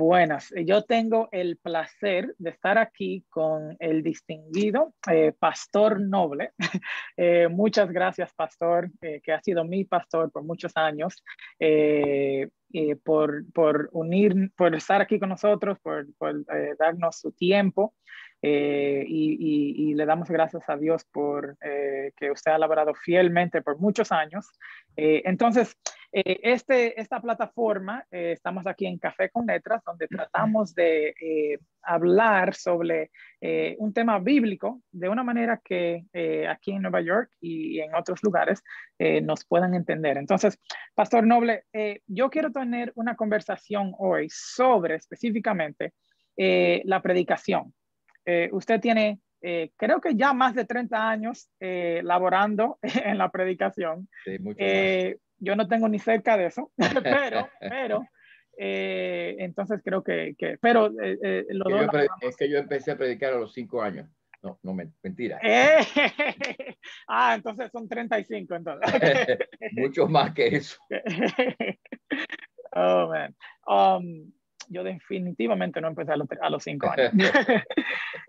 Buenas, yo tengo el placer de estar aquí con el distinguido eh, Pastor Noble. Eh, muchas gracias, Pastor, eh, que ha sido mi pastor por muchos años, por, por, unir, por estar aquí con nosotros, por, darnos su tiempo. Eh, y, le damos gracias a Dios por eh, que usted ha laborado fielmente por muchos años. Eh, entonces, este, esta plataforma, estamos aquí en Café con Letras, donde tratamos de hablar sobre un tema bíblico de una manera que aquí en Nueva York y, en otros lugares nos puedan entender. Entonces, Pastor Noble, yo quiero tener una conversación hoy sobre específicamente la predicación. Eh, usted tiene, eh, creo que ya más de 30 años eh, laborando en la predicación. Sí, mucho yo no tengo ni cerca de eso, pero, pero entonces creo que, que pero lo es que yo empecé a predicar a los 5 años. No, no, mentira. ah, entonces son 35 entonces. Mucho más que eso. oh, man. Um, yo definitivamente no empecé a los, cinco años.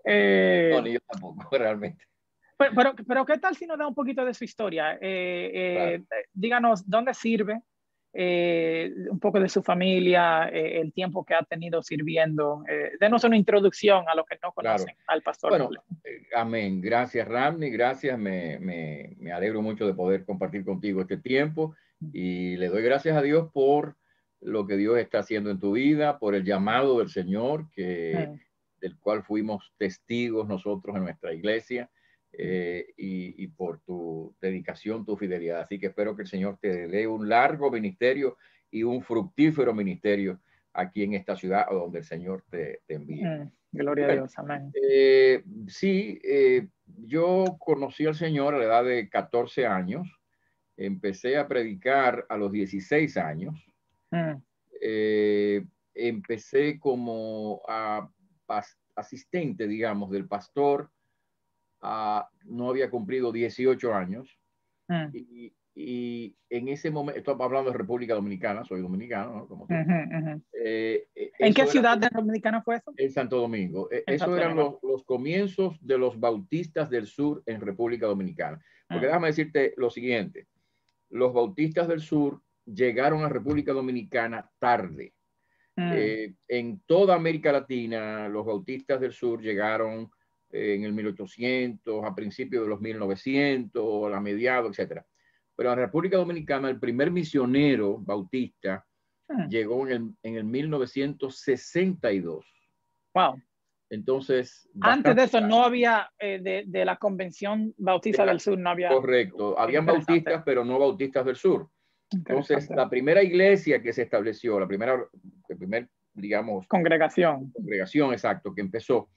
eh, no, ni yo tampoco, realmente. Pero, pero, ¿qué tal si nos da un poquito de su historia? Eh, eh, díganos, ¿dónde sirve? Eh, un poco de su familia, el tiempo que ha tenido sirviendo. denos una introducción a lo que no conocen al pastor. Bueno, amén. Gracias, Ramni. Gracias. Me, me, me alegro mucho de poder compartir contigo este tiempo y le doy gracias a Dios por lo que Dios está haciendo en tu vida, por el llamado del Señor, que, del cual fuimos testigos nosotros en nuestra iglesia, eh, y, por tu dedicación, tu fidelidad. Así que espero que el Señor te dé un largo ministerio y un fructífero ministerio aquí en esta ciudad donde el Señor te, te envíe. Gloria a Dios, amén. Eh, sí, eh, yo conocí al Señor a la edad de 14 años. Empecé a predicar a los 16 años. Mm. Eh, empecé como asistente, digamos, del pastor. No había cumplido 18 años. Mm. Y, en ese momento, estoy hablando de República Dominicana, soy dominicano, Como eh, eh, ¿En qué ciudad de Dominicana fue eso? En Santo Domingo. E, Esos eran los, comienzos de los bautistas del sur en República Dominicana. Porque mm. déjame decirte lo siguiente, los bautistas del sur llegaron a República Dominicana tarde. Mm. Eh, en toda América Latina, los bautistas del sur llegaron eh, en el 1800, a principios de los 1900, a mediados, etc. Pero en República Dominicana, el primer misionero bautista mm. llegó en el, en el 1962. Wow. Entonces. Antes de eso no había, eh, de, de, la Convención Bautista del Sur, no había. Correcto. Habían bautistas, pero no bautistas del sur. Entonces, la primera iglesia que se estableció, la primera, el primer, digamos... Congregación. Congregación, exacto, que empezó,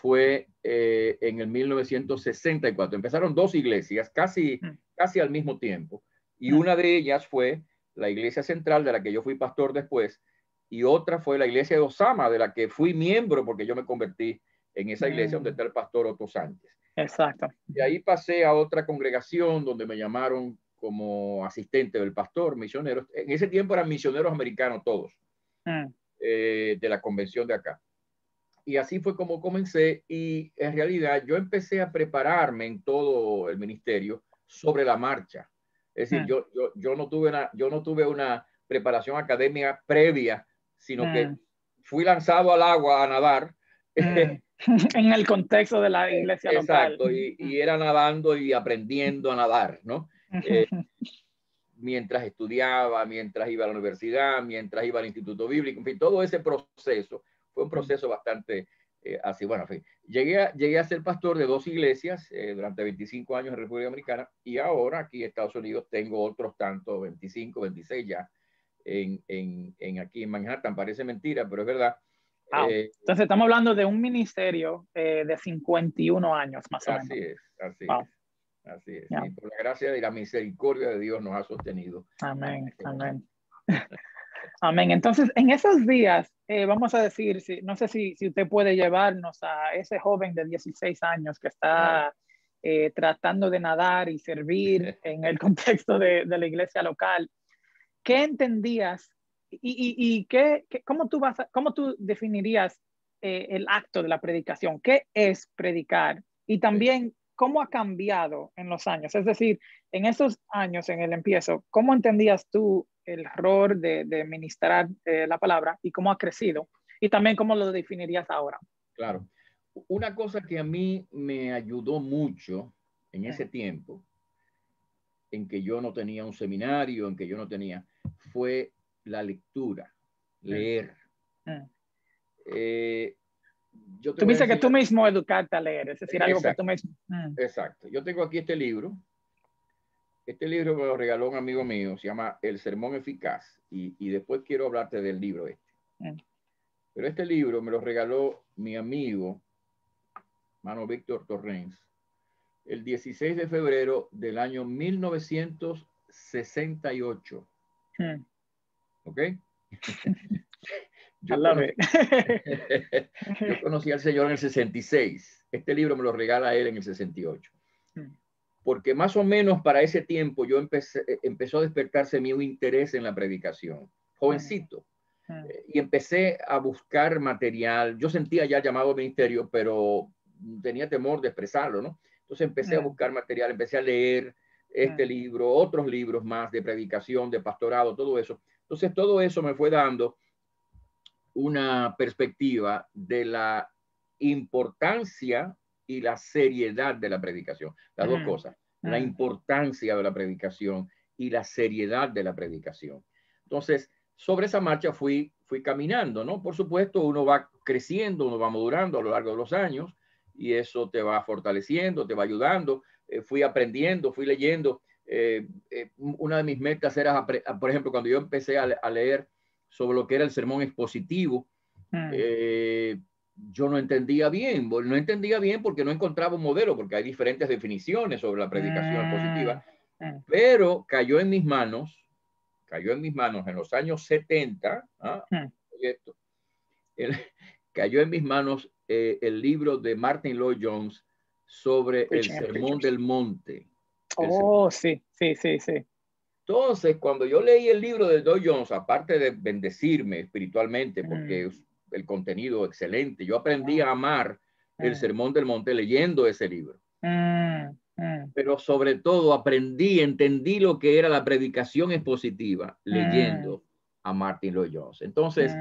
fue eh, en el 1964. Empezaron dos iglesias casi, mm. casi al mismo tiempo. Y mm. una de ellas fue la iglesia central, de la que yo fui pastor después, y otra fue la iglesia de Osama, de la que fui miembro porque yo me convertí en esa iglesia donde mm. está el pastor Otto Sánchez. Exacto. Y ahí pasé a otra congregación donde me llamaron como asistente del pastor, misioneros. En ese tiempo eran misioneros americanos todos, mm. eh, de la convención de acá. Y así fue como comencé y en realidad yo empecé a prepararme en todo el ministerio sobre la marcha. Es decir, mm. yo, yo, yo, no tuve una, yo no tuve una preparación académica previa, sino que mm. fui lanzado al agua a nadar. en el contexto de la iglesia local. Exacto, y, y, era nadando y aprendiendo a nadar, ¿no? Eh, mientras estudiaba, mientras iba a la universidad, mientras iba al Instituto Bíblico, en fin, todo ese proceso fue un proceso bastante eh, así. Bueno, en fin, llegué a, llegué a ser pastor de dos iglesias eh, durante 25 años en República Dominicana y ahora aquí en Estados Unidos tengo otros tantos, 25, 26 ya, en, en, en aquí en Manhattan. Parece mentira, pero es verdad. Entonces estamos hablando de un ministerio de 51 años más o menos. Así es, así es. Así es. Y por la gracia y la misericordia de Dios nos ha sostenido. Amén, este amén. amén. Entonces, en esos días, eh, vamos a decir, si, no sé si, si, usted puede llevarnos a ese joven de 16 años que está eh, tratando de nadar y servir en el contexto de, de, la iglesia local. ¿Qué entendías ¿Y, y, qué, cómo, tú vas cómo tú definirías eh, el acto de la predicación? ¿Qué es predicar? Y también, ¿cómo ha cambiado en los años? Es decir, en esos años, en el empiezo, ¿cómo entendías tú el rol de, de ministrar eh, la palabra y cómo ha crecido? Y también, ¿cómo lo definirías ahora? Claro. Una cosa que a mí me ayudó mucho en ese tiempo, en que yo no tenía un seminario, en que yo no tenía, fue la lectura, leer. Eh, yo tú dices que tú mismo educarte a leer, es decir, algo que tú mismo. Mm. Exacto. Yo tengo aquí este libro. Este libro me lo regaló un amigo mío, se llama El Sermón Eficaz, y, y después quiero hablarte del libro este. Mm. Pero este libro me lo regaló mi amigo, mano Víctor Torrens, el 16 de febrero del año 1968. Hmm. ¿Ok? yo, conocí, yo conocí al Señor en el 66. Este libro me lo regala él en el 68. Porque más o menos para ese tiempo yo empecé, eh, empezó a despertarse mi interés en la predicación. Jovencito. Eh, y empecé a buscar material. Yo sentía ya llamado ministerio, pero tenía temor de expresarlo, ¿no? Entonces empecé a buscar material, empecé a leer este libro, otros libros más de predicación, de pastorado, todo eso. Entonces todo eso me fue dando una perspectiva de la importancia y la seriedad de la predicación. Las dos cosas, la importancia de la predicación y la seriedad de la predicación. Entonces, sobre esa marcha fui, fui caminando, ¿no? Por supuesto, uno va creciendo, uno va madurando a lo largo de los años y eso te va fortaleciendo, te va ayudando. Eh, fui aprendiendo, fui leyendo. Eh, eh, una de mis metas era, por ejemplo, cuando yo empecé a, leer sobre lo que era el sermón expositivo, mm. Yo no entendía bien, no entendía bien porque no encontraba un modelo, porque hay diferentes definiciones sobre la predicación mm. expositiva, mm. pero cayó en mis manos, cayó en mis manos en los años 70, ¿ah? cayó en mis manos eh, el libro de Martin Lloyd Jones sobre el Sermón del Monte. Oh, sí, sí, sí, sí. Entonces, cuando yo leí el libro de Lloyd Jones, aparte de bendecirme espiritualmente, porque mm. El contenido excelente, yo aprendí a amar el mm. Sermón del Monte leyendo ese libro. Mm, Pero sobre todo aprendí, entendí lo que era la predicación expositiva leyendo a Martin Lloyd Jones. Entonces,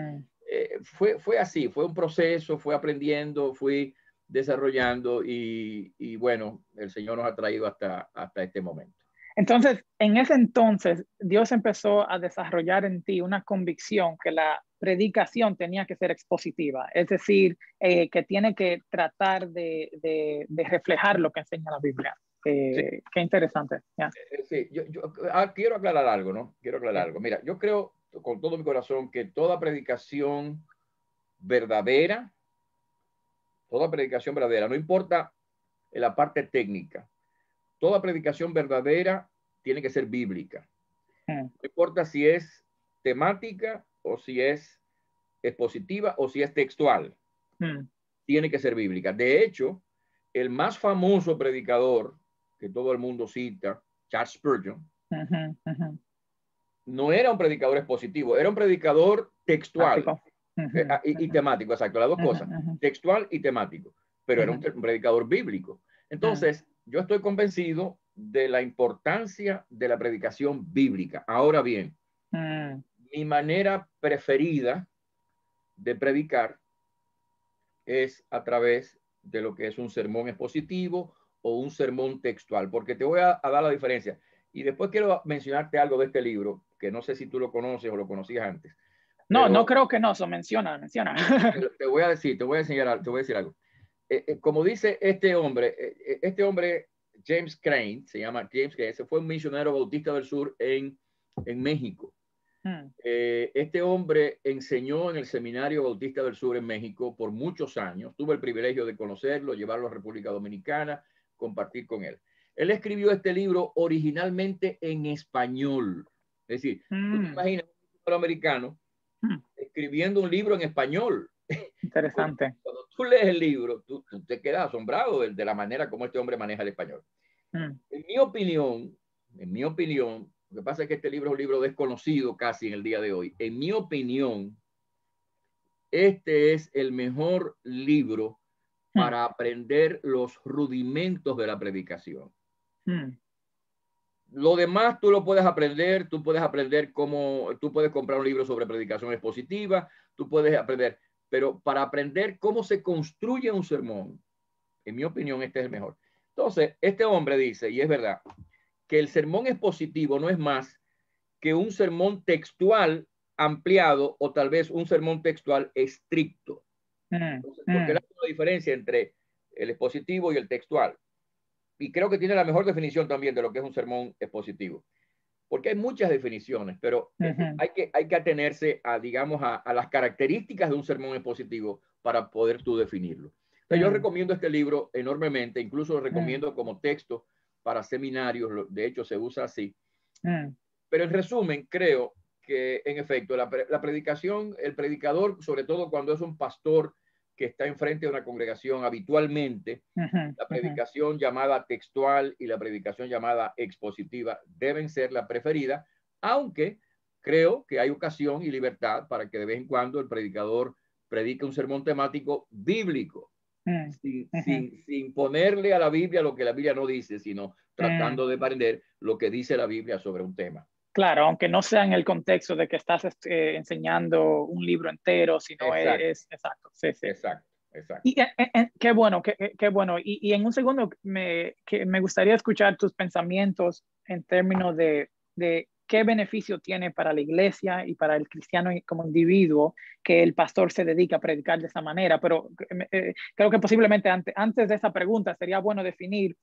eh, fue, fue así, fue un proceso, fue aprendiendo, fui desarrollando y, y, bueno, el Señor nos ha traído hasta, hasta este momento. Entonces, en ese entonces, Dios empezó a desarrollar en ti una convicción que la predicación tenía que ser expositiva, es decir, eh, que tiene que tratar de, de, de, reflejar lo que enseña la Biblia. Eh, Qué interesante. Sí, yo, yo ah, quiero aclarar algo, ¿no? Quiero aclarar algo. Mira, yo creo con todo mi corazón que toda predicación verdadera, toda predicación verdadera, no importa en la parte técnica, toda predicación verdadera tiene que ser bíblica. Hmm. No importa si es temática o si es expositiva o si es textual. Hmm. Tiene que ser bíblica. De hecho, el más famoso predicador que todo el mundo cita, Charles Spurgeon, no era un predicador expositivo, era un predicador textual eh, ah, y, temático, exacto, las dos cosas, textual y temático, pero era un, predicador bíblico. Entonces, yo estoy convencido de la importancia de la predicación bíblica. Ahora bien, mm. mi manera preferida de predicar es a través de lo que es un sermón expositivo o un sermón textual, porque te voy a dar la diferencia. Y después quiero mencionarte algo de este libro, que no sé si tú lo conoces o lo conocías antes. No, no creo que no, eso menciona, menciona. Te voy a decir, te voy a enseñar, te voy a decir algo. Eh, eh, como dice este hombre, eh, este hombre, James Crane, se llama James Crane, ese fue un misionero bautista del sur en, en México. Hmm. este hombre enseñó en el Seminario Bautista del Sur en México por muchos años. Tuve el privilegio de conocerlo, llevarlo a República Dominicana, compartir con él. Él escribió este libro originalmente en español. Es decir, tú te mm. imaginas un americano mm. escribiendo un libro en español. Interesante. Cuando, tú lees el libro, tú, te quedas asombrado de, la manera como este hombre maneja el español. Mm. En mi opinión, en mi opinión, Lo que pasa es que este libro es un libro desconocido casi en el día de hoy. En mi opinión, este es el mejor libro hmm. para aprender los rudimentos de la predicación. Hmm. Lo demás tú lo puedes aprender, tú puedes aprender cómo, tú puedes comprar un libro sobre predicación expositiva, tú puedes aprender, pero para aprender cómo se construye un sermón, en mi opinión, este es el mejor. Entonces, este hombre dice, y es verdad, que el sermón expositivo no es más que un sermón textual ampliado o tal vez un sermón textual estricto. Mm, porque mm. la diferencia entre el expositivo y el textual. Y creo que tiene la mejor definición también de lo que es un sermón expositivo. Porque hay muchas definiciones, pero hay, que, hay que atenerse a, digamos, a, las características de un sermón expositivo para poder tú definirlo. Yo mm. recomiendo este libro enormemente, incluso lo recomiendo como texto para seminarios, de hecho se usa así. Pero en resumen, creo que en efecto la, predicación, el predicador, sobre todo cuando es un pastor que está enfrente de una congregación habitualmente, la predicación llamada textual y la predicación llamada expositiva deben ser la preferida, aunque creo que hay ocasión y libertad para que de vez en cuando el predicador predique un sermón temático bíblico, mm, sin, sin, ponerle a la Biblia lo que la Biblia no dice, sino tratando mm. de aprender lo que dice la Biblia sobre un tema. Claro, aunque no sea en el contexto de que estás este, enseñando un libro entero, sino es, exacto. Sí, sí. Exacto. Exacto. Y eh, eh, eh, qué bueno, qué, qué bueno. Y, y, en un segundo me, que me gustaría escuchar tus pensamientos en términos de, de, qué beneficio tiene para la iglesia y para el cristiano como individuo que el pastor se dedica a predicar de esa manera. Pero creo que posiblemente antes, antes de esa pregunta sería bueno definir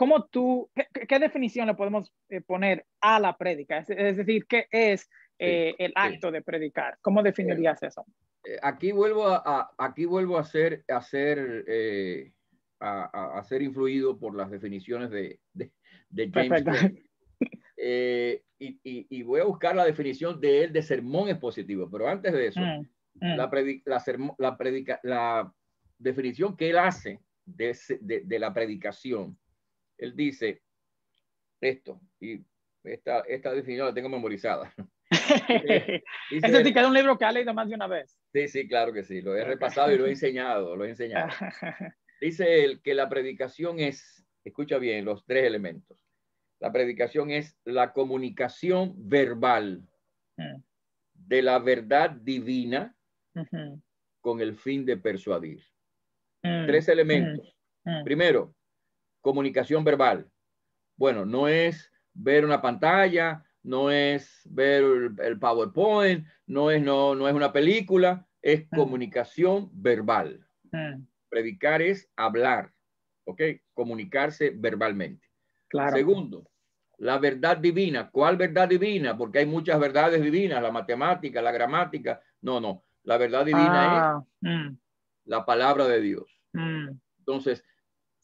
¿cómo tú, qué, definición le podemos eh, poner a la prédica? Es, decir, ¿qué es eh, el acto de predicar? ¿Cómo definirías eso? Eh, aquí vuelvo a, aquí vuelvo a ser, a ser, a, a, ser influido por las definiciones de, de, de James. y, y, y, voy a buscar la definición de él de sermón expositivo, pero antes de eso, mm, mm. La, la, predica, la definición que él hace de, de, de la predicación él dice esto, y esta, esta definición la tengo memorizada. dice, Ese sí que es un libro que ha leído más de una vez. Sí, sí, claro que sí, lo he repasado y lo he enseñado, lo he enseñado. Dice él que la predicación es, escucha bien, los tres elementos. La predicación es la comunicación verbal mm. de la verdad divina con el fin de persuadir. Mm, tres elementos. Mm, Primero, comunicación verbal. Bueno, no es ver una pantalla, no es ver el, PowerPoint, no es, no, no es una película, es mm. comunicación verbal. Mm. Predicar es hablar, ¿ok? Comunicarse verbalmente. Claro. Segundo, la verdad divina. ¿Cuál verdad divina? Porque hay muchas verdades divinas, la matemática, la gramática. No, no. La verdad divina es ah, mm. la palabra de Dios. Entonces,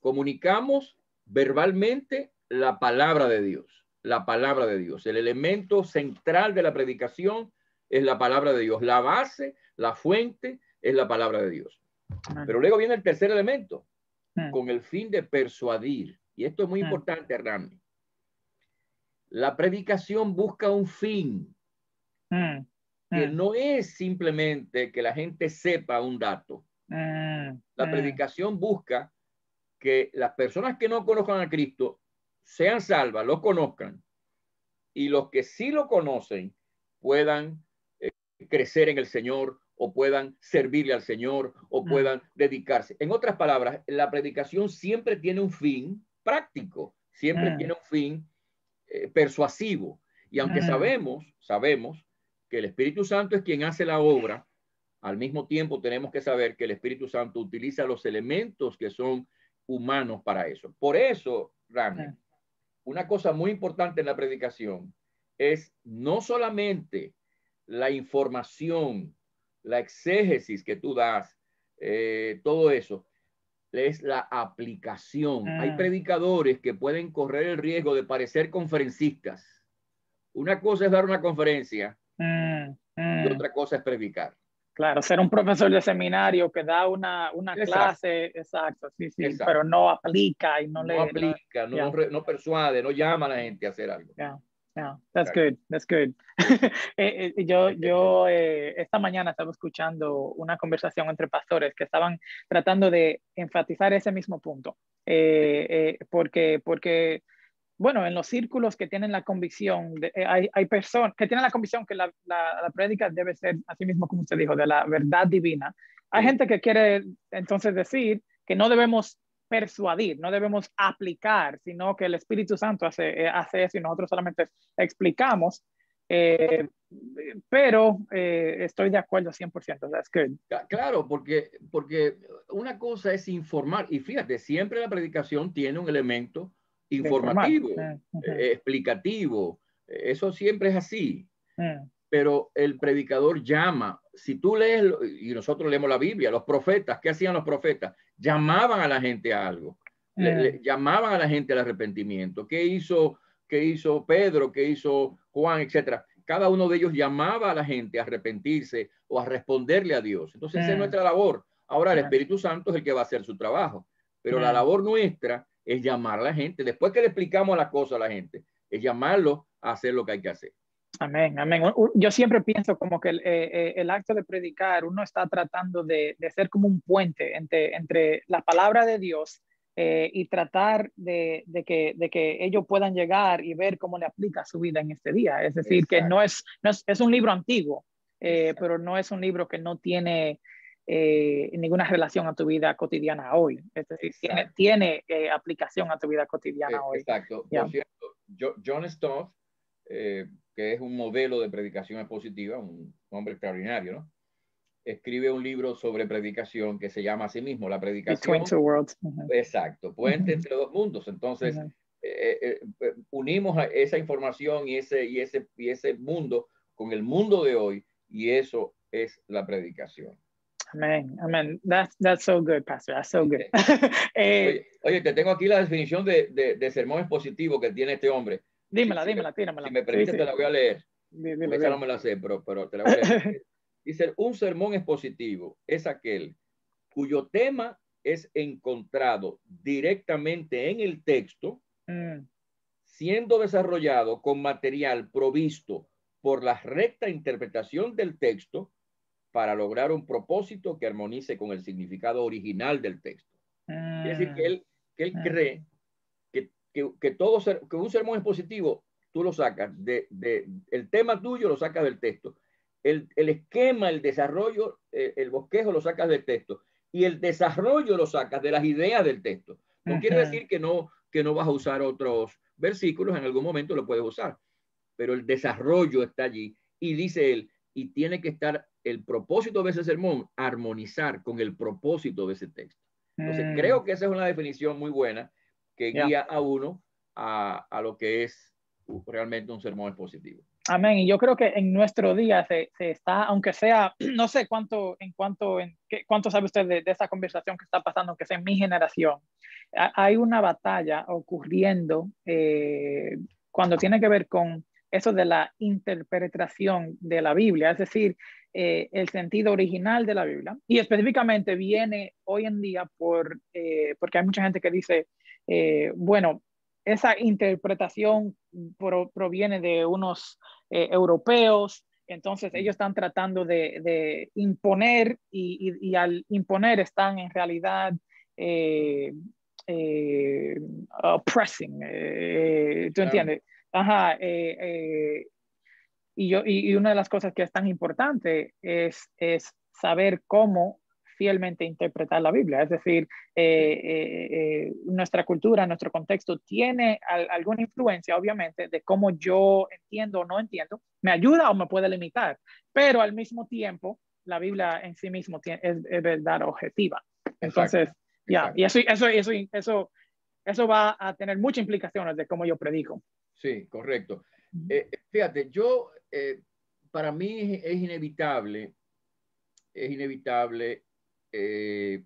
comunicamos verbalmente la palabra de Dios, la palabra de Dios. El elemento central de la predicación es la palabra de Dios. La base, la fuente es la palabra de Dios. Pero luego viene el tercer elemento, hmm. con el fin de persuadir. Y esto es muy hmm. importante, Hernán. La predicación busca un fin, hmm. que no es simplemente que la gente sepa un dato. La predicación busca que las personas que no conozcan a Cristo sean salvas, lo conozcan, y los que sí lo conocen puedan eh, crecer en el Señor o puedan servirle al Señor o mm. puedan dedicarse. En otras palabras, la predicación siempre tiene un fin práctico, siempre mm. tiene un fin eh, persuasivo. Y aunque mm. sabemos, sabemos que el Espíritu Santo es quien hace la obra, al mismo tiempo tenemos que saber que el Espíritu Santo utiliza los elementos que son humanos para eso. Por eso, Rami, una cosa muy importante en la predicación es no solamente la información, la exégesis que tú das, eh, todo eso, es la aplicación. Hay mm. predicadores que pueden correr el riesgo de parecer conferencistas. Una cosa es dar una conferencia mm, y mm. otra cosa es predicar. Claro, ser un profesor de seminario que da una, una clase, exacto, sí, sí, pero no aplica y no, le... No aplica, no, no, persuade, no llama a la gente a hacer algo. Yeah, yeah, that's good, that's good. Eh, eh, yo yo eh, esta mañana estaba escuchando una conversación entre pastores que estaban tratando de enfatizar ese mismo punto, porque, porque bueno, en los círculos que tienen la convicción, eh, hay, hay personas que tienen la convicción que la, la, prédica debe ser, así mismo como usted dijo, de la verdad divina. Hay gente que quiere entonces decir que no debemos persuadir, no debemos aplicar, sino que el Espíritu Santo hace, eh, hace eso y nosotros solamente explicamos. Eh, pero estoy de acuerdo 100%. That's good. Claro, porque, porque una cosa es informar, y fíjate, siempre la predicación tiene un elemento informativo, eh, explicativo. Eso siempre es así. Pero el predicador llama. Si tú lees, y nosotros leemos la Biblia, los profetas, ¿qué hacían los profetas? Llamaban a la gente a algo. llamaban a la gente al arrepentimiento. ¿Qué hizo, qué hizo Pedro? ¿Qué hizo Juan? Etcétera. Cada uno de ellos llamaba a la gente a arrepentirse o a responderle a Dios. Entonces, esa es nuestra labor. Ahora, el Espíritu Santo es el que va a hacer su trabajo. Pero la labor nuestra es llamar a la gente. Después que le explicamos la cosa a la gente, es llamarlo a hacer lo que hay que hacer. Amén, amén. Yo siempre pienso como que el, eh, eh, acto de predicar, uno está tratando de, ser como un puente entre, entre la palabra de Dios eh, y tratar de, que, de que ellos puedan llegar y ver cómo le aplica su vida en este día. Es decir, que no es, no es, es, un libro antiguo, pero no es un libro que no tiene eh, ninguna relación a tu vida cotidiana hoy. Es decir, tiene, eh, aplicación a tu vida cotidiana hoy. Exacto. Por cierto, John Stott, eh, que es un modelo de predicación expositiva, un hombre extraordinario, ¿no? Escribe un libro sobre predicación que se llama así mismo, la predicación. Two worlds. Exacto, puente entre dos mundos. Entonces, unimos esa información y ese, y, ese, y ese mundo con el mundo de hoy y eso es la predicación. Amén, amén. That's, that's so good, Pastor. That's so good. Eh, oye, te tengo aquí la definición de, de, de, sermón expositivo que tiene este hombre. Dímela, dímela, tíramela. Si me permite, te la voy a leer. Esa no me la sé, pero, pero te la voy a leer. Dice, un sermón expositivo es aquel cuyo tema es encontrado directamente en el texto, mm. siendo desarrollado con material provisto por la recta interpretación del texto para lograr un propósito que armonice con el significado original del texto. Es decir, que él, que él ah. cree que, que, que, todo que un sermón expositivo tú lo sacas, de, de, el tema tuyo lo sacas del texto, el, el esquema, el desarrollo, eh, el bosquejo lo sacas del texto y el desarrollo lo sacas de las ideas del texto. No quiere decir que no, que no vas a usar otros versículos, en algún momento lo puedes usar, pero el desarrollo está allí y dice él, y tiene que estar el propósito de ese sermón, armonizar con el propósito de ese texto. Entonces, mm. creo que esa es una definición muy buena que guía a uno a, a, lo que es realmente un sermón expositivo. Amén. Y yo creo que en nuestro día se, se está, aunque sea, no sé cuánto, en cuánto, en qué, cuánto sabe usted de, de, esa conversación que está pasando, aunque sea en mi generación, hay una batalla ocurriendo eh, cuando tiene que ver con eso de la interpretación de la Biblia, es decir, eh, el sentido original de la Biblia. Y específicamente viene hoy en día por, eh, porque hay mucha gente que dice, eh, bueno, esa interpretación proviene de unos europeos, entonces ellos están tratando de, imponer y, al imponer están en realidad oppressing, ¿tú entiendes? Ajá, eh, eh, y, yo, y, una de las cosas que es tan importante es, es saber cómo fielmente interpretar la Biblia. Es decir, eh, nuestra cultura, nuestro contexto tiene alguna influencia, obviamente, de cómo yo entiendo o no entiendo. Me ayuda o me puede limitar, pero al mismo tiempo, la Biblia en sí mismo tiene, es, verdad objetiva. Entonces, ya, y eso, eso, eso, eso, eso va a tener muchas implicaciones de cómo yo predico. Sí, correcto. Eh, fíjate, yo, eh, para mí es, inevitable, es inevitable eh,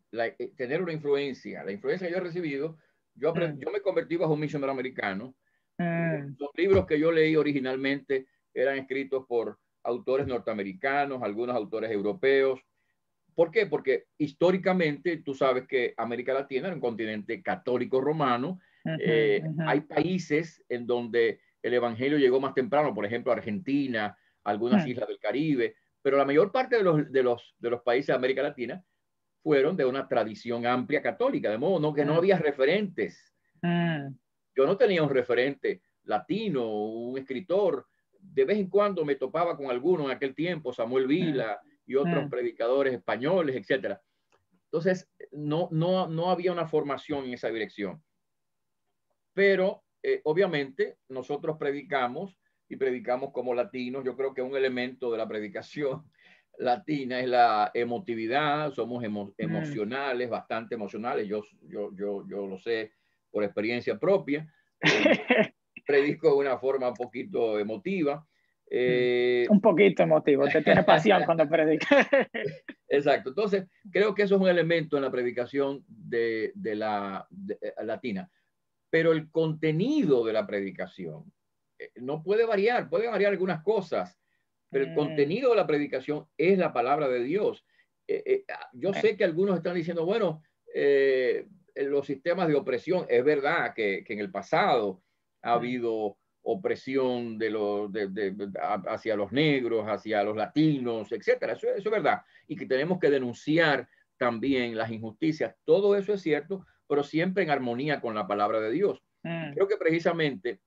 tener una influencia. La influencia que yo he recibido, yo, mm. yo me convertí bajo un misionero americano. Mm. Los libros que yo leí originalmente eran escritos por autores norteamericanos, algunos autores europeos. ¿Por qué? Porque históricamente tú sabes que América Latina era un continente católico romano. Eh, hay países en donde el Evangelio llegó más temprano, por ejemplo, Argentina, algunas islas del Caribe, pero la mayor parte de los, de los, de los países de América Latina fueron de una tradición amplia católica, de modo no, que no había referentes. Yo no tenía un referente latino, un escritor. De vez en cuando me topaba con alguno en aquel tiempo, Samuel Vila y otros predicadores españoles, etc. Entonces, no, no, no había una formación en esa dirección. Pero, eh, obviamente, nosotros predicamos y predicamos como latinos. Yo creo que un elemento de la predicación latina es la emotividad, somos emocionales, bastante emocionales. Yo, yo, yo, yo lo sé por experiencia propia. predico de una forma un poquito emotiva. Eh, un poquito emotivo, te tiene pasión cuando predica. Exacto. Entonces, creo que eso es un elemento en la predicación de, la eh, latina. Pero el contenido de la predicación eh, no puede variar, puede variar algunas cosas, pero el mm. contenido de la predicación es la palabra de Dios. Ah, yo sé que algunos están diciendo, bueno, los sistemas de opresión, es verdad que, que en el pasado ha habido opresión de los, hacia los negros, hacia los latinos, etcétera. Eso, es verdad. Y que tenemos que denunciar también las injusticias. Todo eso es cierto, pero siempre en armonía con la palabra de Dios. Mm. Creo que precisamente,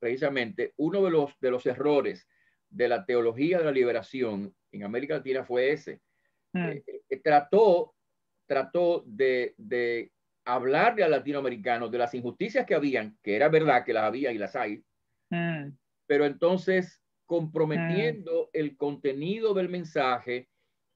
precisamente uno de los, de los errores de la teología de la liberación en América Latina fue ese. Mm. Eh, eh, trató, trató de, de hablarle al latinoamericano de las injusticias que habían, que era verdad que las había y las hay, mm. pero entonces comprometiendo mm. el contenido del mensaje,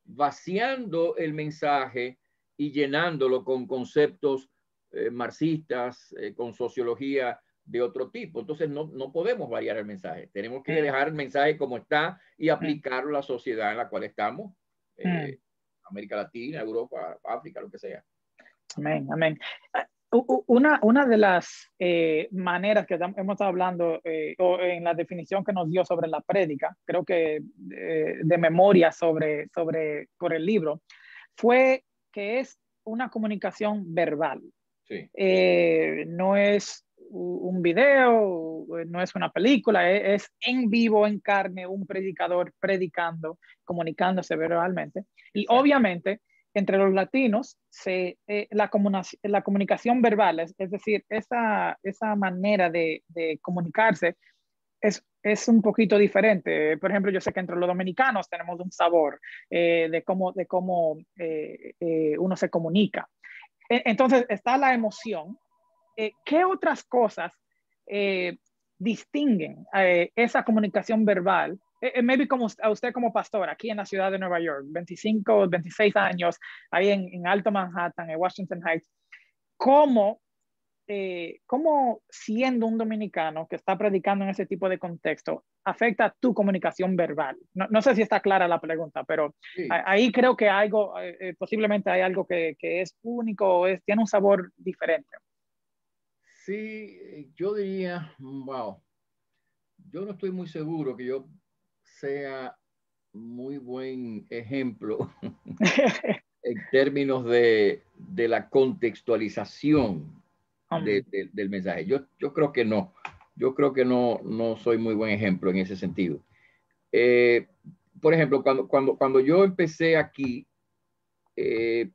vaciando el mensaje y llenándolo con conceptos eh, marxistas, eh, con sociología de otro tipo. Entonces no, no, podemos variar el mensaje. Tenemos que mm. dejar el mensaje como está y aplicarlo a la sociedad en la cual estamos, eh, América Latina, Europa, África, lo que sea. Amén, amén. Ah, una, una de las eh, maneras que hemos estado hablando eh, o en la definición que nos dio sobre la prédica, creo que eh, de memoria sobre, sobre, por el libro, fue que es una comunicación verbal. Sí. no es un video, no es una película, es, es, en vivo, en carne, un predicador predicando, comunicándose verbalmente. Y obviamente entre los latinos, se, eh, la, la, comunicación verbal, es, decir, esa, esa manera de, de comunicarse es, es, un poquito diferente. Por ejemplo, yo sé que entre los dominicanos tenemos un sabor eh, de cómo, de cómo eh, uno se comunica. E, entonces, está la emoción. ¿Qué otras cosas distinguen esa comunicación verbal eh, eh, maybe como a usted como pastor aquí en la ciudad de Nueva York, 25, 26 años, ahí en, en Alto Manhattan, en Washington Heights, ¿cómo, eh, ¿cómo siendo un dominicano que está predicando en ese tipo de contexto afecta tu comunicación verbal? No, no sé si está clara la pregunta, pero ahí creo que algo, posiblemente hay algo que, que es único o es, tiene un sabor diferente. Sí, yo diría, wow, yo no estoy muy seguro que yo sea muy buen ejemplo en términos de, de la contextualización del mensaje. Yo, yo creo que no. Yo creo que no, no soy muy buen ejemplo en ese sentido. Eh, por ejemplo, cuando, cuando, cuando yo empecé aquí, eh,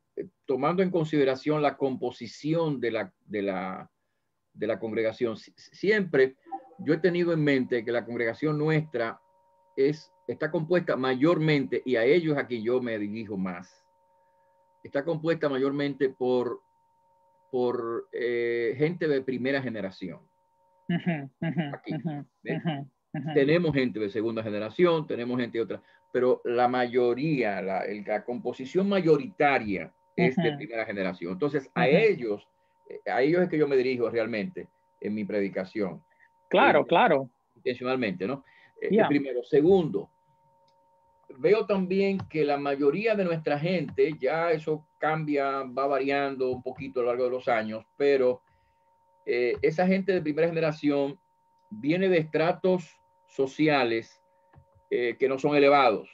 tomando en consideración la composición de la, de la, de la congregación, siempre yo he tenido en mente que la congregación nuestra es, está compuesta mayormente, y a ellos a quien yo me dirijo más, está compuesta mayormente por, por eh, gente de primera generación. Tenemos gente de segunda generación, tenemos gente de otra, pero la mayoría, la, la composición mayoritaria es de primera generación. Entonces, a ellos, eh, a ellos es que yo me dirijo realmente en mi predicación. Claro, eh, claro. Intencionalmente, ¿no? Eh, primero. Segundo, veo también que la mayoría de nuestra gente, ya eso cambia, va variando un poquito a lo largo de los años, pero eh, esa gente de primera generación viene de estratos sociales eh, que no son elevados.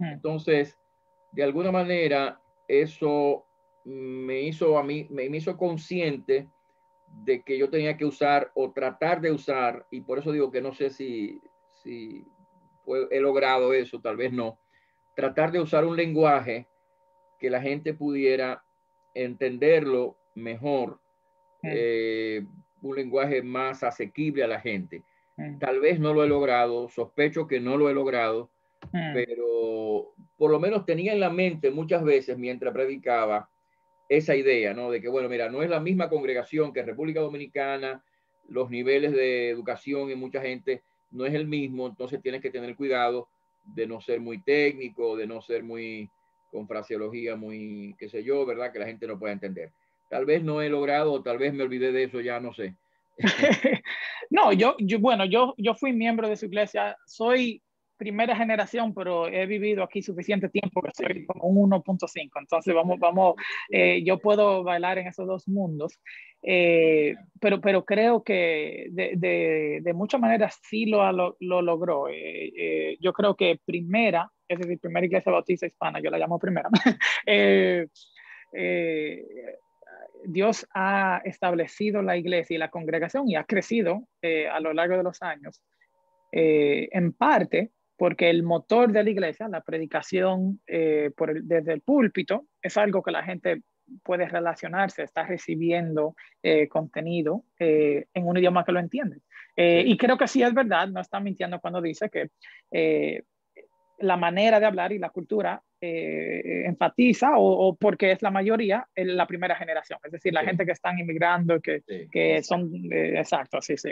Entonces, de alguna manera, eso me hizo a mí, me, hizo consciente de que yo tenía que usar o tratar de usar, y por eso digo que no sé si, si he logrado eso, tal vez no, tratar de usar un lenguaje que la gente pudiera entenderlo mejor, eh, un lenguaje más asequible a la gente. Tal vez no lo he logrado, sospecho que no lo he logrado, pero por lo menos tenía en la mente muchas veces mientras predicaba esa idea, ¿no? De que, bueno, mira, no es la misma congregación que República Dominicana, los niveles de educación en mucha gente no es el mismo, entonces tienes que tener cuidado de no ser muy técnico, de no ser muy con fraseología muy, qué sé yo, ¿verdad? Que la gente no pueda entender. Tal vez no he logrado, tal vez me olvidé de eso, ya no sé. no, yo, yo, bueno, yo, yo fui miembro de su iglesia, soy primera generación, pero he vivido aquí suficiente tiempo que soy como un 1.5. Entonces, vamos, vamos, eh, yo puedo bailar en esos dos mundos. Eh, pero, pero creo que de, de, de muchas maneras sí lo, lo, lo logró. Eh, yo creo que primera, es decir, primera iglesia bautista hispana, yo la llamo primera. Dios ha establecido la iglesia y la congregación y ha crecido a lo largo de los años, en parte porque el motor de la iglesia, la predicación eh, por desde el púlpito, es algo que la gente puede relacionarse, está recibiendo eh, contenido eh, en un idioma que lo entiende. Y creo que sí es verdad, no está mintiendo cuando dice que la manera de hablar y la cultura enfatiza o, porque es la mayoría en la primera generación, es decir, la gente que están inmigrando, que, que son, exacto, sí, sí.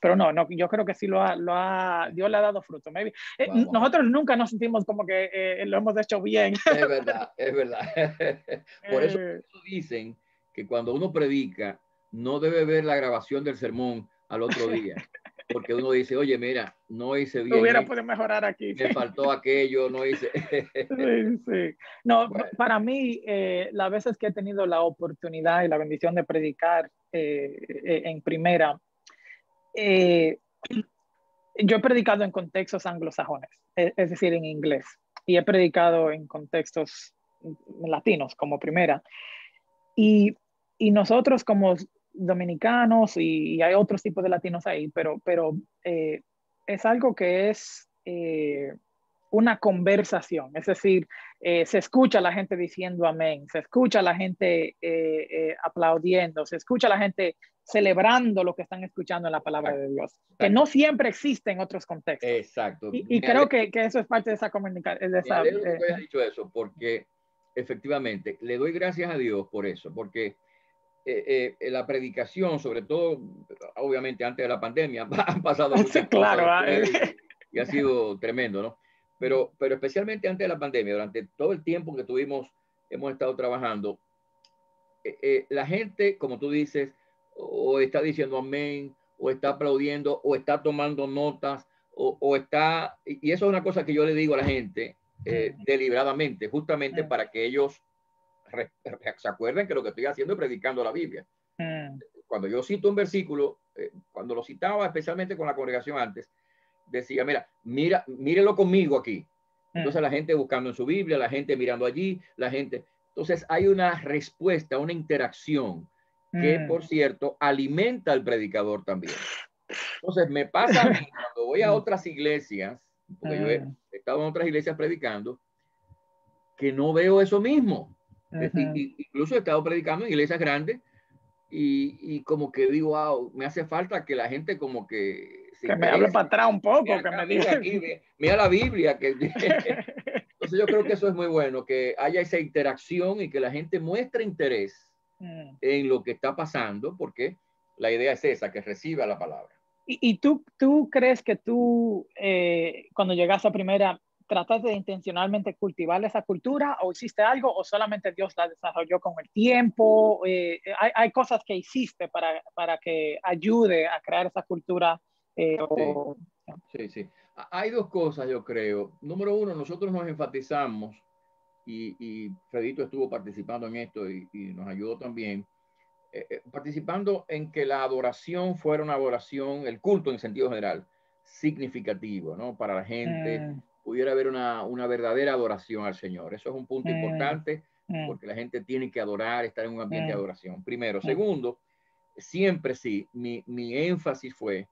Pero no, no, yo creo que sí lo ha, lo ha, Dios le ha dado fruto. Maybe. Eh, nosotros nunca nos sentimos como que eh, lo hemos hecho bien. Es verdad, es verdad. Por eso eh. dicen que cuando uno predica, no debe ver la grabación del sermón al otro día. Porque uno dice, oye, mira, no hice bien. Hubiera podido mejorar aquí. Me faltó aquello, no hice. sí, sí. No, para mí, las veces que he tenido la oportunidad y la bendición de predicar en primera, eh, yo he predicado en contextos anglosajones, e, es decir, en inglés, y he predicado en contextos latinos como primera. Y, y nosotros como dominicanos, y, hay otros tipos de latinos ahí, pero, pero eh, es algo que es eh, una conversación, es decir, se escucha la gente diciendo amén, se escucha la gente aplaudiendo, se escucha la gente celebrando lo que están escuchando en la palabra de Dios, que no siempre existe en otros contextos. Exacto. Y, creo que, que, eso es parte de esa comunicación. Me alegro que hayas dicho eso, porque efectivamente le doy gracias a Dios por eso, porque eh, eh, la predicación, sobre todo, obviamente antes de la pandemia, han pasado muchas claro, cosas y ha sido tremendo, ¿no? Pero, pero especialmente antes de la pandemia, durante todo el tiempo que tuvimos, hemos estado trabajando, eh, la gente, como tú dices, o está diciendo amén, o está aplaudiendo, o está tomando notas, o, está, y eso es una cosa que yo le digo a la gente eh, deliberadamente, justamente para que ellos se acuerden que lo que estoy haciendo es predicando la Biblia. Cuando yo cito un versículo, eh, cuando lo citaba especialmente con la congregación antes, decía, mira, mira, mírelo conmigo aquí. Entonces la gente buscando en su Biblia, la gente mirando allí, la gente. Entonces hay una respuesta, una interacción que mm. por cierto alimenta al predicador también. Entonces me pasa a mí cuando voy a mm. otras iglesias, porque yo he mm. estado en otras iglesias predicando, que no veo eso mismo. incluso he estado predicando en iglesias grandes y, y, como que digo, wow, me hace falta que la gente como que... que me hable para atrás un poco, que me diga... mira la Biblia. Que... Entonces yo creo que eso es muy bueno, que haya esa interacción y que la gente muestre interés Mm. en lo que está pasando, porque la idea es esa, que reciba la palabra. ¿Y, tú, tú crees que tú, eh, cuando llegaste a primera, trataste de intencionalmente cultivar esa cultura o hiciste algo o solamente Dios la desarrolló con el tiempo? Eh, hay, hay, cosas que hiciste para, para, que ayude a crear esa cultura. Eh, sí, sí, Hay dos cosas, yo creo. Número uno, nosotros nos enfatizamos y, y Fredito estuvo participando en esto y, nos ayudó también, eh, eh, participando en que la adoración fuera una adoración, el culto en sentido general, significativo, ¿no? Para la gente, mm. pudiera haber una, una, verdadera adoración al Señor. Eso es un punto mm. importante mm. porque la gente tiene que adorar, estar en un ambiente de adoración. Primero. Segundo, siempre sí, mi, mi énfasis fue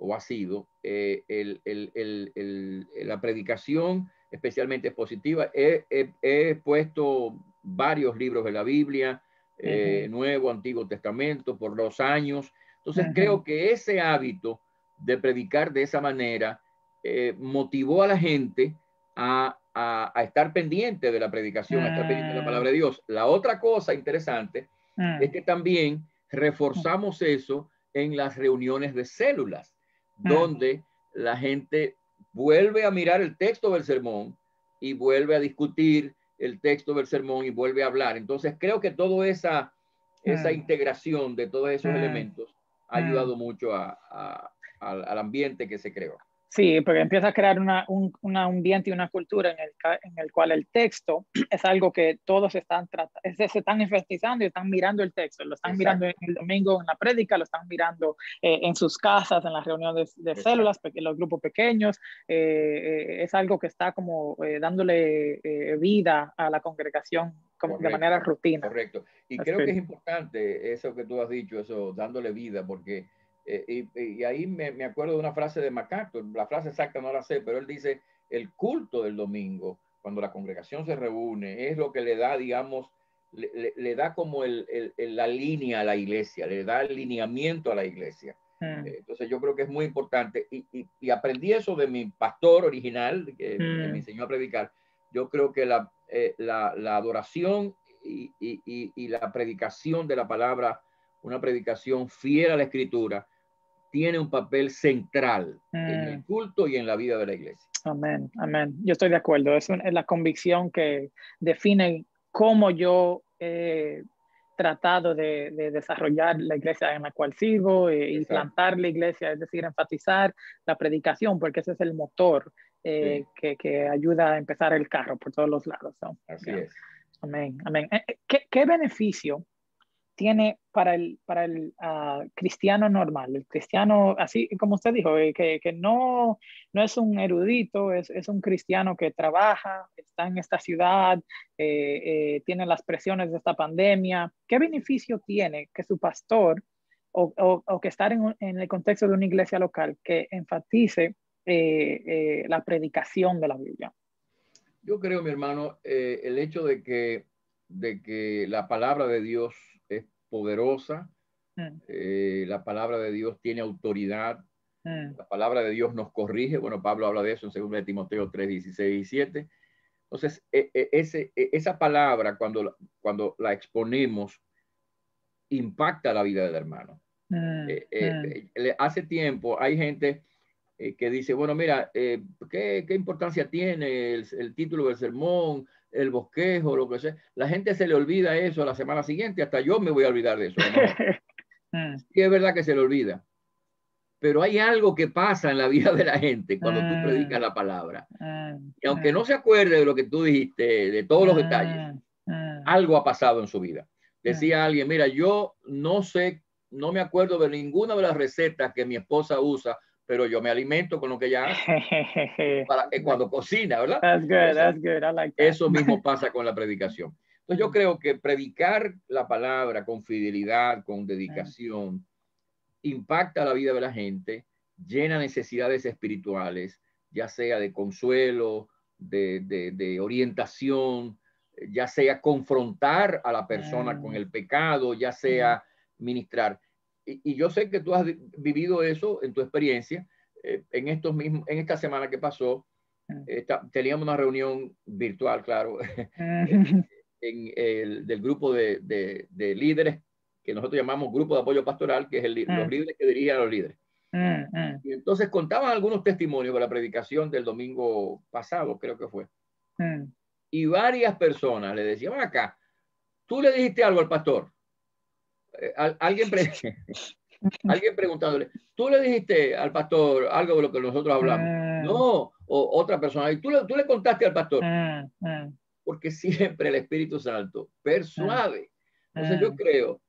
o ha sido eh, el, el, el, la predicación especialmente positiva. He, he, puesto varios libros de la Biblia, eh, Nuevo, Antiguo Testamento, por los años. Entonces creo que ese hábito de predicar de esa manera eh, motivó a la gente a, a, estar pendiente de la predicación, a estar pendiente de la palabra de Dios. La otra cosa interesante es que también reforzamos eso en las reuniones de células, donde la gente vuelve a mirar el texto del sermón y vuelve a discutir el texto del sermón y vuelve a hablar. Entonces creo que toda esa, esa integración de todos esos elementos ha ayudado mucho a, al, ambiente que se creó. Sí, porque empieza a crear una, un, ambiente y una cultura en el, en el cual el texto es algo que todos están tratando, se están enfatizando y están mirando el texto, lo están mirando en el domingo en la prédica, lo están mirando eh, en sus casas, en las reuniones de, células, en los grupos pequeños, eh, eh, es algo que está como dándole vida a la congregación como de manera rutina. Correcto. Y creo que es importante eso que tú has dicho, eso, dándole vida, porque eh, y, ahí me, me, acuerdo de una frase de MacArthur, la frase exacta no la sé, pero él dice, el culto del domingo, cuando la congregación se reúne, es lo que le da, digamos, le, le, da como el, el, la línea a la iglesia, le da el lineamiento a la iglesia. Hmm. Eh, entonces yo creo que es muy importante y, y, y aprendí eso de mi pastor original que, me hmm. enseñó a predicar. Yo creo que la, eh, la, la adoración y, y, la predicación de la palabra, una predicación fiel a la escritura, tiene un papel central en el mm. culto y en la vida de la iglesia. Amén, amén. Yo estoy de acuerdo. Es, es la convicción que define cómo yo he tratado de, desarrollar la iglesia en la cual sirvo, e implantar la iglesia, es decir, enfatizar la predicación, porque ese es el motor eh, que, que, ayuda a empezar el carro por todos los lados. Así es. Amén, amén. Eh, eh, ¿Qué, ¿Qué, beneficio tiene para el, para el ah, cristiano normal, el cristiano, así como usted dijo, eh, que, que, no, no es un erudito, es, es, un cristiano que trabaja, está en esta ciudad, eh, eh, tiene las presiones de esta pandemia. ¿Qué beneficio tiene que su pastor o, o, que estar en, en, el contexto de una iglesia local que enfatice la predicación de la Biblia? Yo creo, mi hermano, el hecho de que, de que la palabra de Dios poderosa. Mm. Eh, la palabra de Dios tiene autoridad. Mm. La palabra de Dios nos corrige. Bueno, Pablo habla de eso en 2 Timoteo 3, 16 y 17. Entonces, e, e, ese, e, esa palabra, cuando, cuando la exponemos, impacta la vida del hermano. Mm, eh, eh, hace tiempo hay gente que dice, bueno, mira, ¿qué, ¿qué, importancia tiene el, el, título del sermón? El bosquejo, lo que sea. La gente se le olvida eso la semana siguiente, hasta yo me voy a olvidar de eso. Mm. Es verdad que se le olvida. Pero hay algo que pasa en la vida de la gente cuando tú mm. predicas la palabra. Mm. Y aunque no se acuerde de lo que tú dijiste, de todos los detalles, algo ha pasado en su vida. Decía alguien, mira, yo no sé, no me acuerdo de ninguna de las recetas que mi esposa usa pero yo me alimento con lo que ella hace para, cuando cocina, ¿verdad? That's good, that's good. I like Eso mismo pasa con la predicación. Entonces yo creo que predicar la palabra con fidelidad, con dedicación, impacta la vida de la gente, llena necesidades espirituales, ya sea de consuelo, de, de, de orientación, ya sea confrontar a la persona con el pecado, ya sea ministrar y, yo sé que tú has vivido eso en tu experiencia. Eh, en, estos mismos, en esta semana que pasó, mm. teníamos una reunión virtual, claro, en el, del grupo de, de, líderes que nosotros llamamos grupo de apoyo pastoral, que es el, los mm. líderes que dirigen a los líderes. Mm, y entonces contaban algunos testimonios de la predicación del domingo pasado, creo que fue. Y varias personas le decían, acá, tú le dijiste algo al pastor. Eh, alguien, alguien preguntándole, tú le dijiste al pastor algo de lo que nosotros hablamos. Mm. No, o otra persona, y tú le, tú le contaste al pastor. Mm, mm. Porque siempre el Espíritu Santo persuade. Entonces yo creo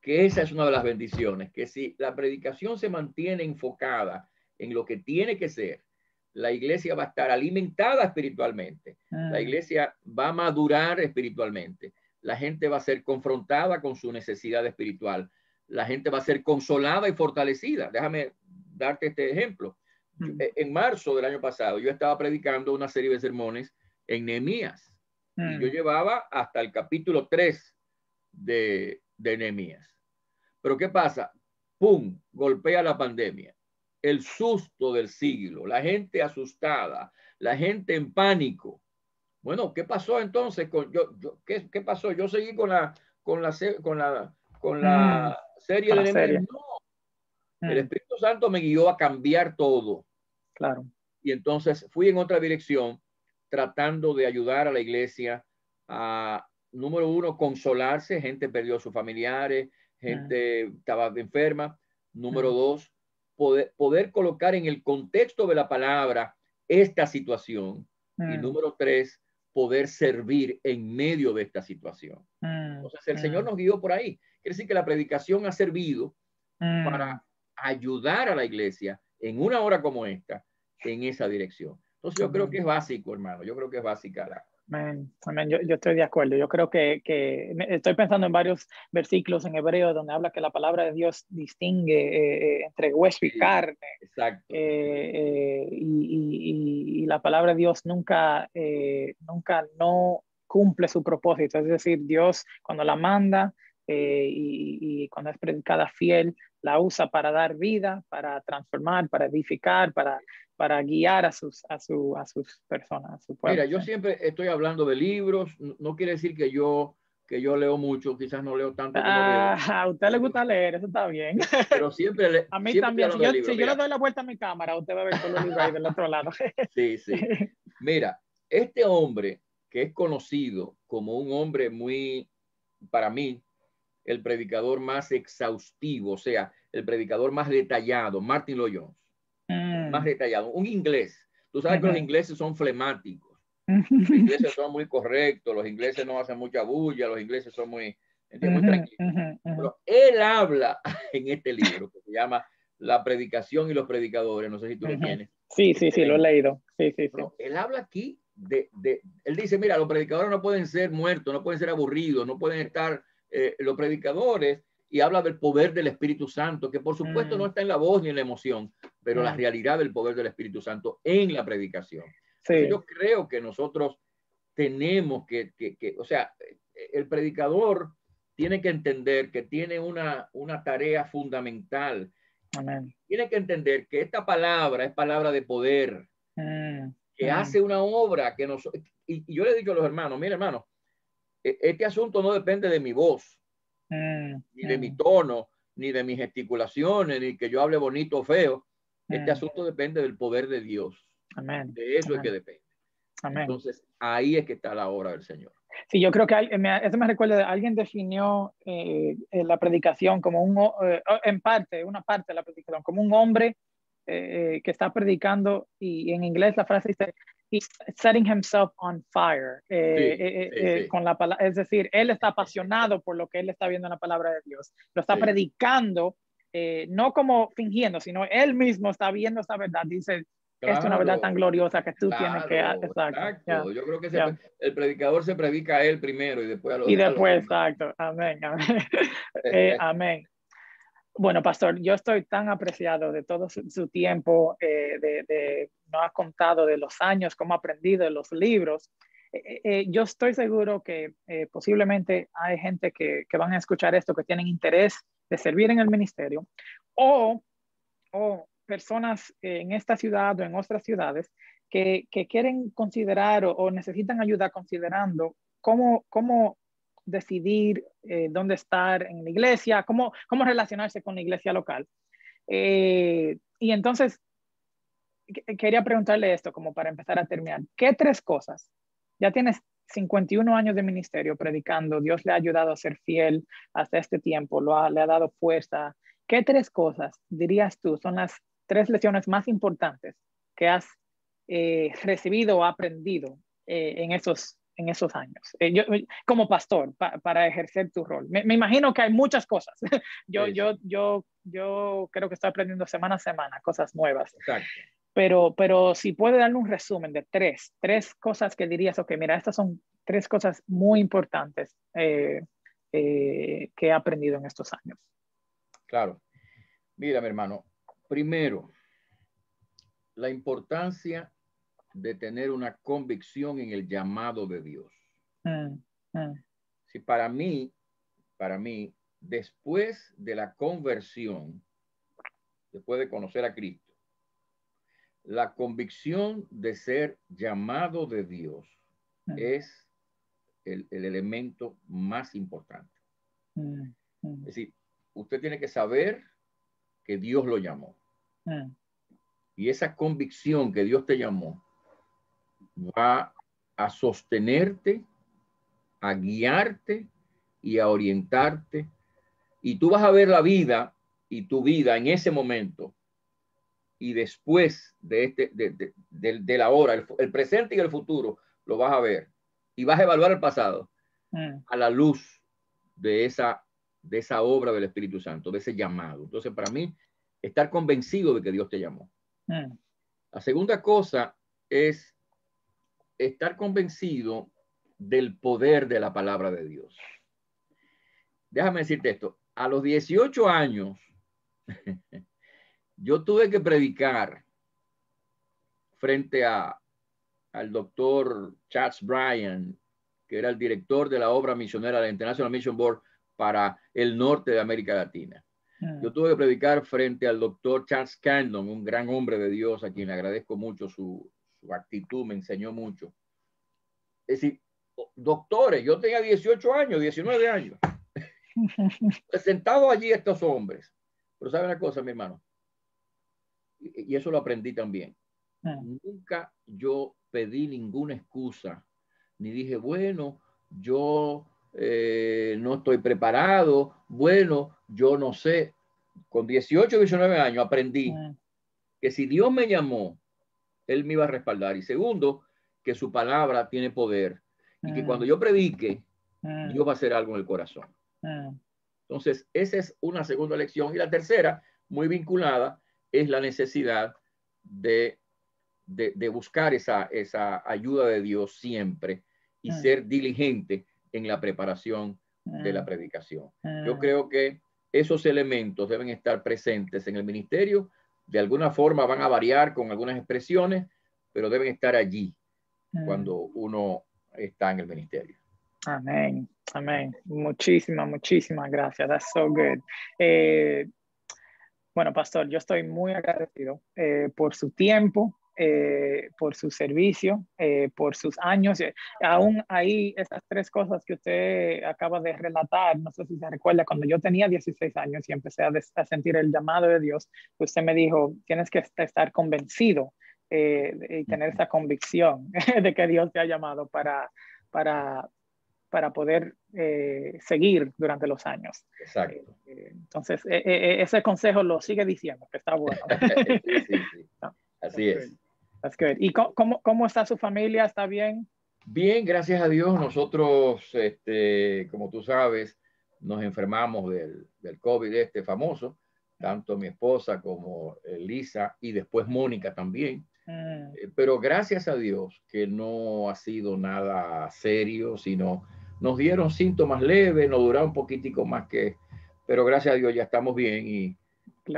que esa es una de las bendiciones, que si la predicación se mantiene enfocada en lo que tiene que ser, la iglesia va a estar alimentada espiritualmente, la iglesia va a madurar espiritualmente, la gente va a ser confrontada con su necesidad espiritual, la gente va a ser consolada y fortalecida. Déjame darte este ejemplo. Eh, en marzo del año pasado yo estaba predicando una serie de sermones en Nehemías y yo mm. llevaba hasta el capítulo 3 de, de Nehemías. Pero ¿qué pasa? ¡Pum! Golpea la pandemia. El susto del siglo, la gente asustada, la gente en pánico. Bueno, ¿qué pasó entonces con yo, ¿qué, ¿qué, pasó? Yo seguí con la con la con la con la mm, serie de serie. No. El mm. Espíritu Santo me guió a cambiar todo. Claro. Y entonces fui en otra dirección tratando de ayudar a la iglesia a número uno consolarse, gente perdió a sus familiares, gente estaba enferma. Número dos, poder, poder colocar en el contexto de la palabra esta situación. Y número tres, poder servir en medio de esta situación. Entonces, el Señor nos guió por ahí. Quiere decir que la predicación ha servido para ayudar a la iglesia en una hora como esta, en esa dirección. Entonces, yo creo que es básico, hermano. Yo creo que es básica la, Amén, Yo, yo, estoy de acuerdo. Yo creo que, que, estoy pensando en varios versículos en hebreo donde habla que la palabra de Dios distingue eh, eh, entre hueso y carne. Exacto. Eh, y, y, la palabra de Dios nunca, nunca no cumple su propósito. Es decir, Dios cuando la manda y, cuando es predicada fiel, la usa para dar vida, para transformar, para edificar, para para guiar a sus, a su, a sus personas. A su Mira, yo siempre estoy hablando de libros, no quiere decir que yo, que yo leo mucho, quizás no leo tanto. Como ah, a usted le gusta leer, eso está bien. Pero siempre le, A mí también, si, yo, si yo, le doy la vuelta a mi cámara, usted va a ver todos los libros ahí del otro lado. sí, sí. Mira, este hombre que es conocido como un hombre muy, para mí, el predicador más exhaustivo, o sea, el predicador más detallado, Martin Lloyd Jones más detallado. Un inglés. Tú sabes que los ingleses son flemáticos. Los ingleses son muy correctos, los ingleses no hacen mucha bulla, los ingleses son muy, muy tranquilos. Pero él habla en este libro que se llama La predicación y los predicadores. No sé si tú lo tienes. Sí, sí, sí, lo he leído. Sí, sí, sí. Él habla aquí de, de, él dice, mira, los predicadores no pueden ser muertos, no pueden ser aburridos, no pueden estar, eh, los predicadores y habla del poder del Espíritu Santo, que por supuesto no mm. está en la voz ni en la emoción, pero la mm. realidad del poder del Espíritu Santo en la predicación. Yo creo que nosotros tenemos que, que, o sea, el predicador tiene que entender que tiene una, una tarea fundamental. Tiene que entender que esta palabra es palabra de poder, mm. que hace una obra que nos... Y, y, yo le he dicho a los hermanos, mira hermano, e, este asunto no depende de mi voz, Mm, ni de mi mm. tono, ni de mis gesticulaciones, ni que yo hable bonito o feo. Este mm. asunto depende del poder de Dios. Amén. De eso es que depende. Entonces, ahí es que está la obra del Señor. Sí, yo creo que eso me recuerda, alguien definió eh, la predicación como un, eh, en parte, una parte de la predicación, como un hombre eh, que está predicando y en inglés la frase dice, he's setting himself on fire. Eh, eh, eh, con la es decir, él está apasionado por lo que él está viendo en la palabra de Dios. Lo está predicando, no como fingiendo, sino él mismo está viendo esa verdad. Dice, es una verdad tan gloriosa que tú tienes que... Exacto. Yo creo que el predicador se predica a él primero y después a los Y después, exacto. Amén. Amén. amén. Bueno, pastor, yo estoy tan apreciado de todo su, tiempo, eh, de, de, nos ha contado de los años, cómo ha aprendido de los libros. Eh, eh, yo estoy seguro que posiblemente hay gente que, que, van a escuchar esto, que tienen interés de servir en el ministerio, o, o personas en esta ciudad o en otras ciudades que, que quieren considerar o, o, necesitan ayuda considerando cómo, cómo decidir eh, dónde estar en la iglesia, cómo, cómo relacionarse con la iglesia local. Eh, y entonces, quería preguntarle esto como para empezar a terminar. ¿Qué tres cosas? Ya tienes 51 años de ministerio predicando, Dios le ha ayudado a ser fiel hasta este tiempo, lo le ha dado fuerza. ¿Qué tres cosas dirías tú son las tres lecciones más importantes que has eh, recibido o aprendido en, esos, en esos años, eh, yo, como pastor, para ejercer tu rol? Me, imagino que hay muchas cosas. yo, yo, yo, yo creo que estoy aprendiendo semana a semana cosas nuevas. Exacto. Pero, pero si puede darle un resumen de tres, tres cosas que dirías, ok, mira, estas son tres cosas muy importantes eh, eh, que he aprendido en estos años. Claro. Mira, mi hermano, primero, la importancia de tener una convicción en el llamado de Dios. Mm, mm. Si para mí, para mí, después de la conversión, después de conocer a Cristo, la convicción de ser llamado de Dios mm. es el, elemento más importante. Es decir, usted tiene que saber que Dios lo llamó. Y esa convicción que Dios te llamó va a sostenerte, a guiarte y a orientarte. Y tú vas a ver la vida y tu vida en ese momento y después de, este, de, la hora, el, presente y el futuro, lo vas a ver y vas a evaluar el pasado mm. a la luz de esa, de esa obra del Espíritu Santo, de ese llamado. Entonces, para mí, estar convencido de que Dios te llamó. Mm. La segunda cosa es estar convencido del poder de la palabra de Dios. Déjame decirte esto. A los 18 años, yo tuve que predicar frente a, al doctor Charles Bryan, que era el director de la obra misionera de la International Mission Board para el norte de América Latina. Mm. Yo tuve que predicar frente al doctor Charles Candon, un gran hombre de Dios a quien le agradezco mucho su, su actitud, me enseñó mucho. Es decir, doctores, yo tenía 18 años, 19 años, sentado allí estos hombres. Pero sabe una cosa, mi hermano, y, eso lo aprendí también. Ah. Nunca yo pedí ninguna excusa, ni dije, bueno, yo eh, no estoy preparado, bueno, yo no sé. Con 18, 19 años aprendí ah. que si Dios me llamó, Él me iba a respaldar. Y segundo, que su palabra tiene poder y que ah. cuando yo predique, Dios va a hacer algo en el corazón. Entonces, esa es una segunda lección. Y la tercera, muy vinculada, es la necesidad de, de, buscar esa, esa ayuda de Dios siempre y mm. ser diligente en la preparación de la mm. predicación. Yo mm. creo que esos elementos deben estar presentes en el ministerio. De alguna forma van a variar con algunas expresiones, pero deben estar allí cuando uno está en el ministerio. Amén, amén. Muchísimas, muchísimas gracias. That's so good. Eh, bueno, pastor, yo estoy muy agradecido eh, por su tiempo, eh, por su servicio, eh, por sus años. aún ahí, esas tres cosas que usted acaba de relatar, no sé si se recuerda, cuando yo tenía 16 años y empecé a, sentir el llamado de Dios, usted me dijo, tienes que estar convencido y tener esa convicción de que Dios te ha llamado para, para, para poder eh, seguir durante los años. Exacto. Eh, eh, entonces, ese consejo lo sigue diciendo, que está bueno. sí, sí, sí. Así es. That's good. ¿Y cómo, cómo, está su familia? ¿Está bien? Bien, gracias a Dios. Nosotros, este, como tú sabes, nos enfermamos del, del COVID este famoso, tanto mi esposa como Lisa y después Mónica también. Mm. Pero gracias a Dios que no ha sido nada serio, sino nos dieron síntomas leves, nos duraron un poquitico más que, pero gracias a Dios ya estamos bien y,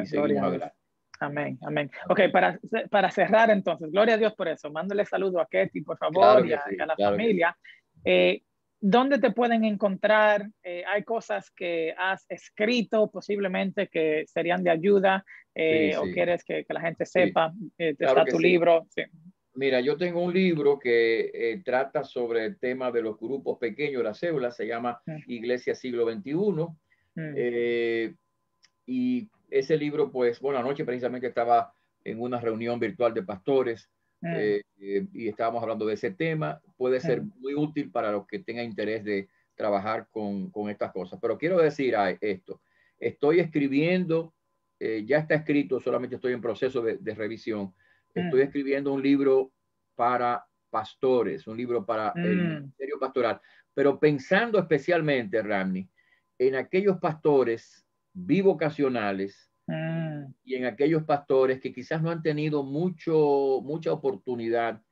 seguimos adelante. Amén, amén. Ok, para, para cerrar entonces, gloria a Dios por eso. Mándale saludo a Ketty, por favor, y, a, la familia. Eh, ¿Dónde te pueden encontrar? Eh, hay cosas que has escrito posiblemente que serían de ayuda eh, o quieres que, que, la gente sepa. está tu libro. Sí. Mira, yo tengo un libro que eh, trata sobre el tema de los grupos pequeños, las células, se llama mm. Iglesia Siglo XXI. Mm. Eh, y ese libro, pues, bueno, anoche precisamente estaba en una reunión virtual de pastores mm. eh, y estábamos hablando de ese tema. Puede ser muy útil para los que tengan interés de trabajar con, con estas cosas. Pero quiero decir esto, estoy escribiendo, ya está escrito, solamente estoy en proceso de, de revisión Estoy mm. escribiendo un libro para pastores, un libro para el mm. Ministerio pastoral, pero pensando especialmente, Ramni, en aquellos pastores bivocacionales mm. y en aquellos pastores que quizás no han tenido mucho, mucha oportunidad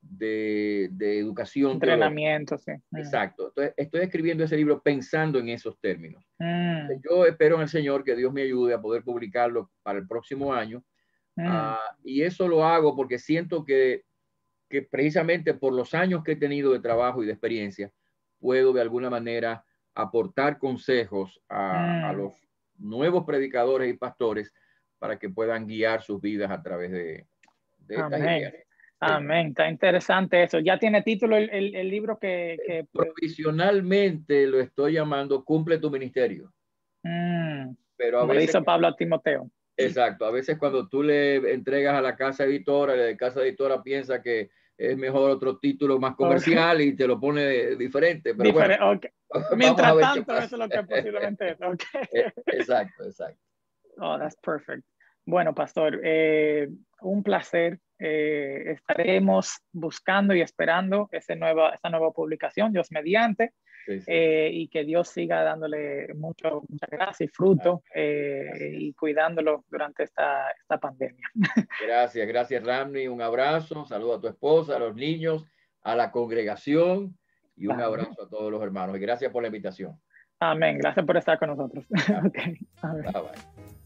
de, de educación. Entrenamiento, sí. Mm. Exacto. Entonces, estoy escribiendo ese libro pensando en esos términos. Mm. Yo espero en el Señor que Dios me ayude a poder publicarlo para el próximo año. Ah, y eso lo hago porque siento que, que precisamente por los años que he tenido de trabajo y de experiencia, puedo de alguna manera aportar consejos a, los nuevos predicadores y pastores para que puedan guiar sus vidas a través de, de Amén. Amén, está interesante eso. ¿Ya tiene título el, el, libro que, que, Provisionalmente lo estoy llamando Cumple tu ministerio. Mm, Pero a veces, hizo Pablo a Timoteo. Exacto, a veces cuando tú le entregas a la casa editora, la casa editora piensa que es mejor otro título más comercial y te lo pone diferente. Pero bueno, Mientras tanto, eso es lo que posiblemente es. Eh, exacto, exacto. Oh, that's perfect. Bueno, pastor, eh, un placer. Eh, estaremos buscando y esperando ese nueva, esa nueva publicación, Dios mediante, y que Dios siga dándole mucho, mucha gracia y fruto y cuidándolo durante esta, esta pandemia. Gracias, gracias Ramni. Un abrazo, saludo a tu esposa, a los niños, a la congregación y un abrazo a todos los hermanos. Y gracias por la invitación. Amén. Gracias por estar con nosotros. okay. Bye bye.